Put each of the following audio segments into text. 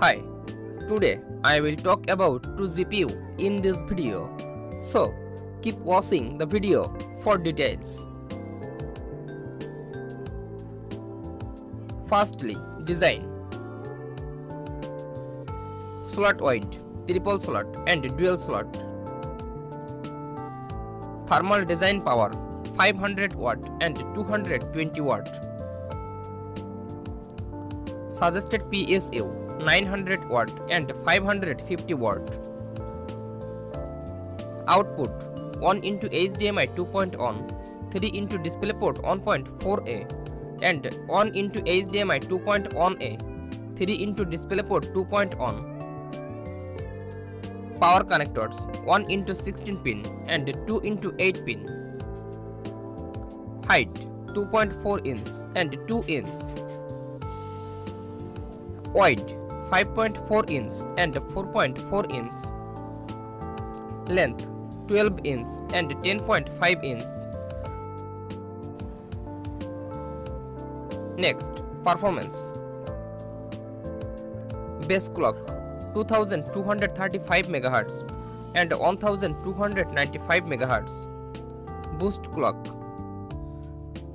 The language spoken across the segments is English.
Hi, today I will talk about 2 GPU in this video. So, keep watching the video for details. Firstly, design. Slot wide, triple slot and dual slot. Thermal design power 500 watt and 220 watt. Suggested PSU 900 watt and 550 watt. Output 1 into HDMI 2.1, 3 into DisplayPort 1.4a and 1 into HDMI 2.1a, 3 into DisplayPort 2.1. Power connectors 1 into 16 pin and 2 into 8 pin. Height 2.4 inch and 2 inch. Wide 5.4 inch and 4.4 inch. Length 12 inch and 10.5 inch. Next, performance. Base clock 2235 MHz and 1295 MHz. Boost clock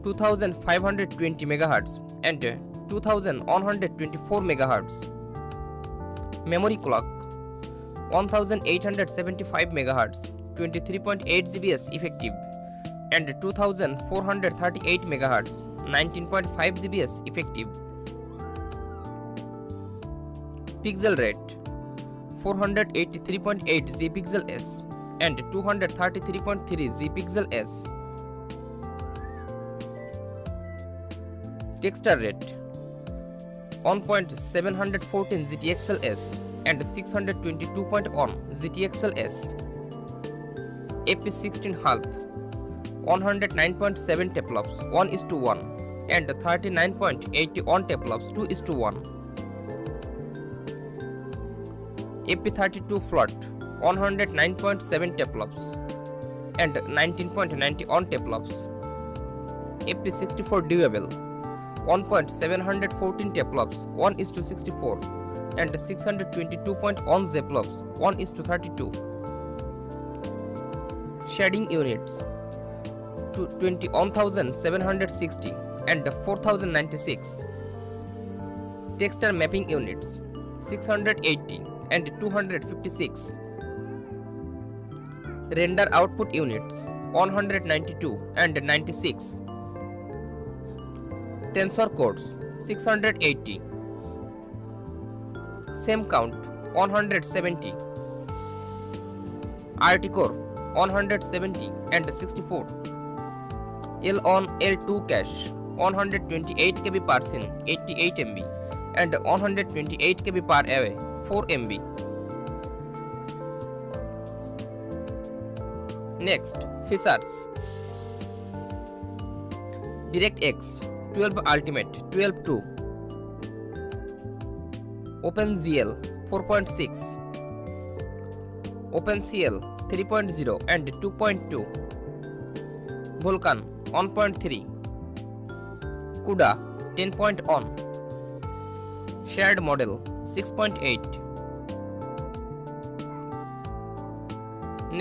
2520 MHz and 2124 MHz. Memory clock 1875 MHz, 23.8 GBs effective, and 2438 MHz, 19.5 GBs effective. Pixel rate 483.8 Z pixel S and 233.3 Z pixel S. Texture rate 1.714 GTXL-S and 622.1 GTXL-S. FP16 half 109.7 teraflops 1 is to 1 and 39.81 teraflops 2 is to 1. FP32 float 109.7 teraflops and 19.91 teraflops. FP64 durable 1.714 teraflops 1 is to 64 and 622.1 zepplops 1 is to 32 shading units to 21760 and 4096 texture mapping units 680 and 256 render output units 192 and 96 tensor cores 680 same count 170 RT core 170 and 64 L on L2 cache 128 KB per scene 88 MB and 128 KB per away 4 MB Next features DirectX twelve ultimate twelve two open GL four point six open CL three point zero and two point two Vulkan one point three CUDA ten point one six point eight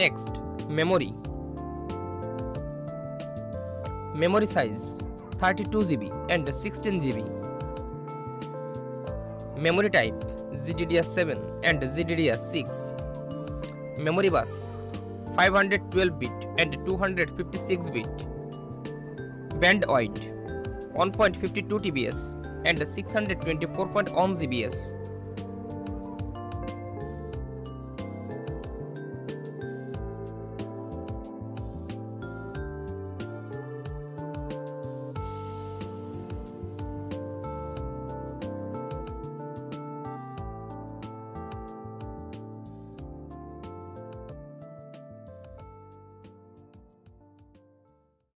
next memory memory size 32 GB and 16 GB. Memory type GDDR7 and GDDR6. Memory bus 512 bit and 256 bit. Bandwidth 1.52 TBS and 624.1 GBS.